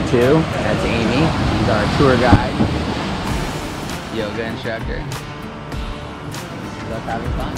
here too. That's Amy. She's our tour guide, yoga instructor. She's us having fun.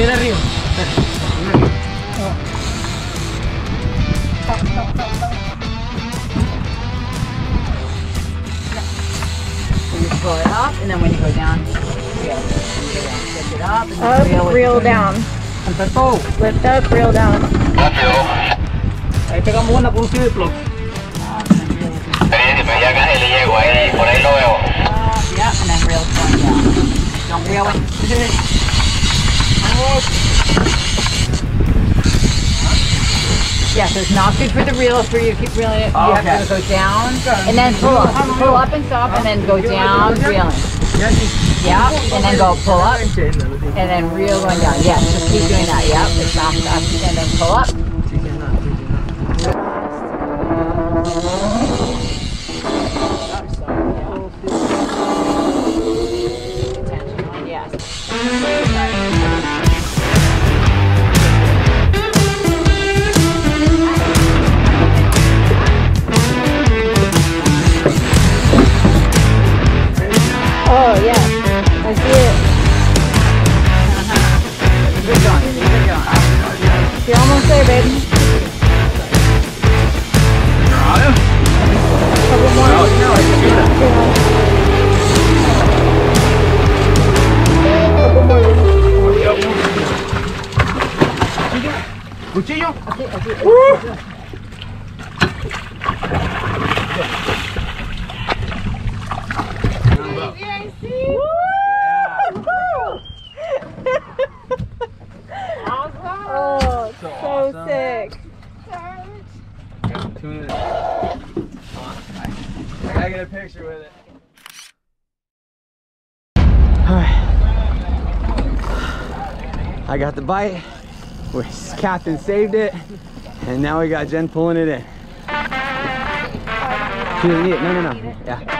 Ven arriba. You just pull it up, and then when you go down, reel. Lift it up, and Up, reel. reel with- down. Empezó. Lift up, reel down. Ahí pegamos una con un flip-flop. Espérate, pero ya casi le llego ahí, por ahí lo veo. Ah, yeah, and then reel going down. Don't reel it. Yeah, so it's not good for the reel for you to keep reeling it. You Okay. have to go down and then pull up. Pull up and stop and then go down, reeling. Yeah, and then go pull up and then reel going down. Yes, just keep doing that. Yep, it's not up and then pull up. So, awesome. sick. Tune it. I gotta get a picture with it. I got the bite. We- Captain saved it. And now we got Jen pulling it in. She doesn't need it. No, no, no. Yeah.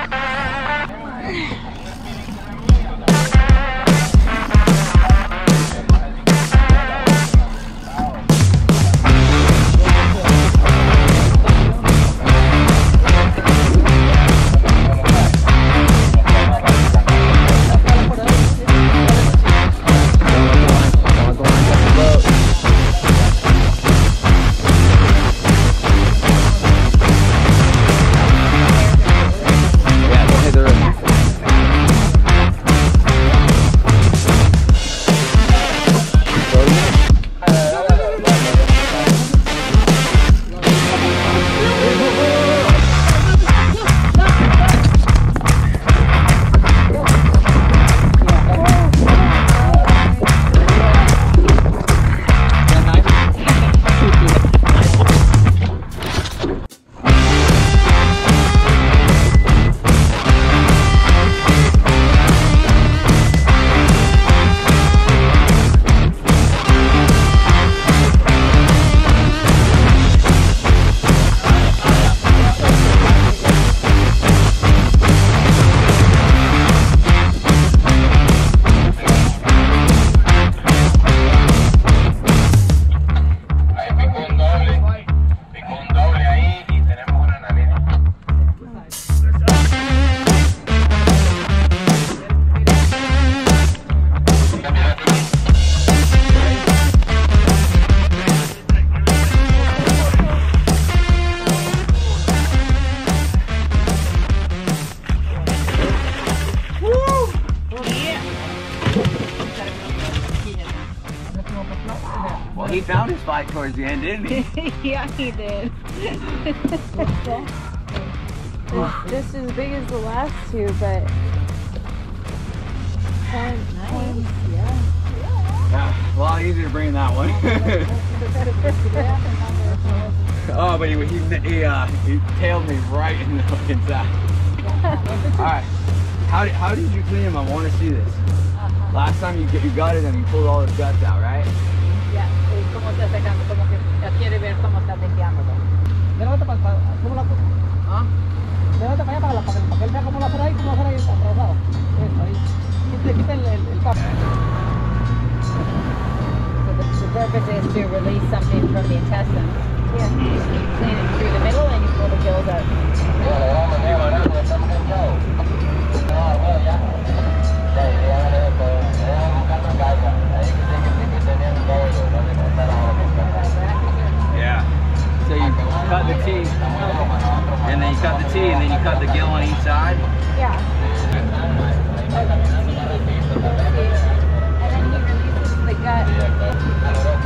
Light towards the end, didn't he? yeah, he did. Just as big as the last two, but. Ten, nice. yeah. Yeah, a lot easier to bring that one. oh, but he, he, he, uh, he tailed me right in the fucking side. Alright, how did, how did you clean him? I want to see this. Last time you, get- you gutted him, you pulled all his guts out, right? Ya, Levanta para, para, ¿cómo la ¿Ah? Levanta para allá para, la- para, para que él vea cómo la hacer ahí, cómo la hacer ahí atravesado. Eso, ahí. Quita, quita el, el, el cable. So the, the purpose is to release something from the intestines. Yeah. You clean it through the middle and you pull the gills out. And then you cut the T, and then you cut the gill on each side. Yeah. And then he releases the gut.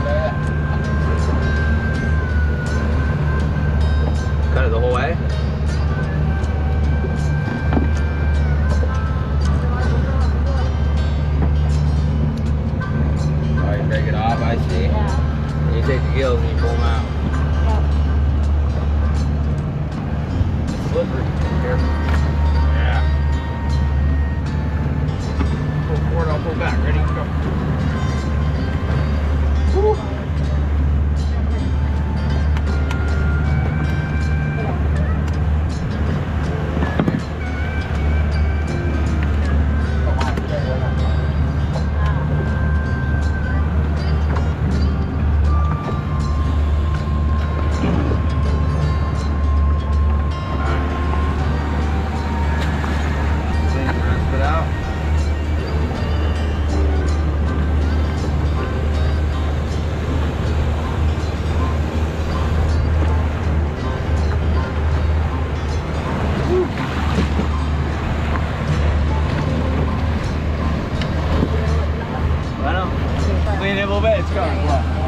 Clean it a little bit.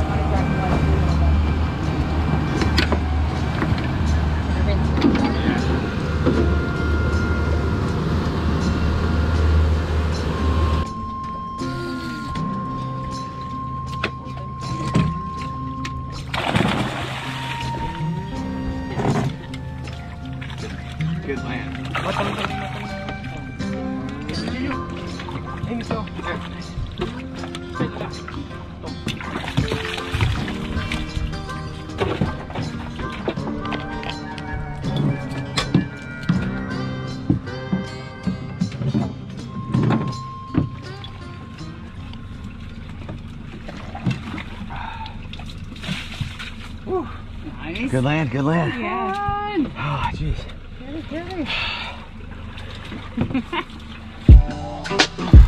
Nice. Good land, good land. Yeah. Oh, jeez. Getting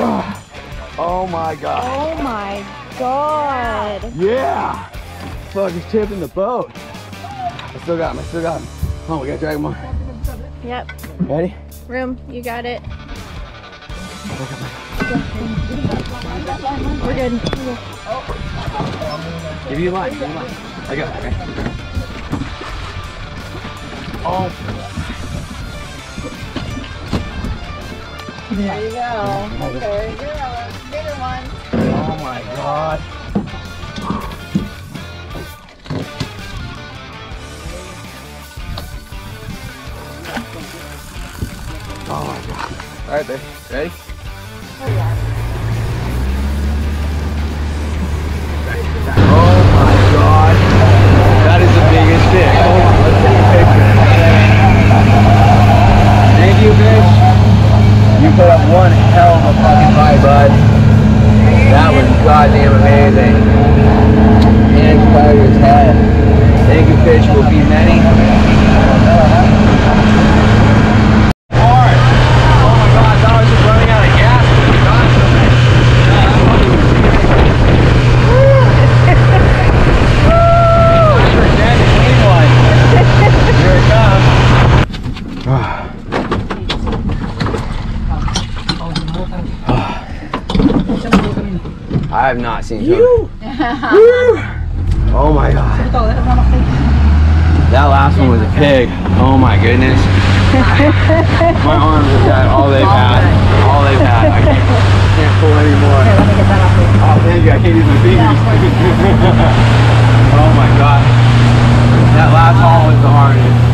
Oh, oh my god. Oh my god. Yeah! Fuck, he's tipping the boat. I still got him, I still got him. On, we gotta drag him on. Yep. Ready? Room, you got it. We're good. Give you a line, give you a line. I got it, okay. Oh, There you go. There you go. Bigger one. oh my god. Oh my god. Alright, babe. Ready? Fish. Will be many. Oh my god, I was just running out of gas. God, I have not seen you. oh my god. That last one was a pig. Oh my goodness. my arms have got all they've had. All they've had. I can't, can't pull anymore. Oh, thank you. I can't use my fingers. oh my god. That last haul was the hardest.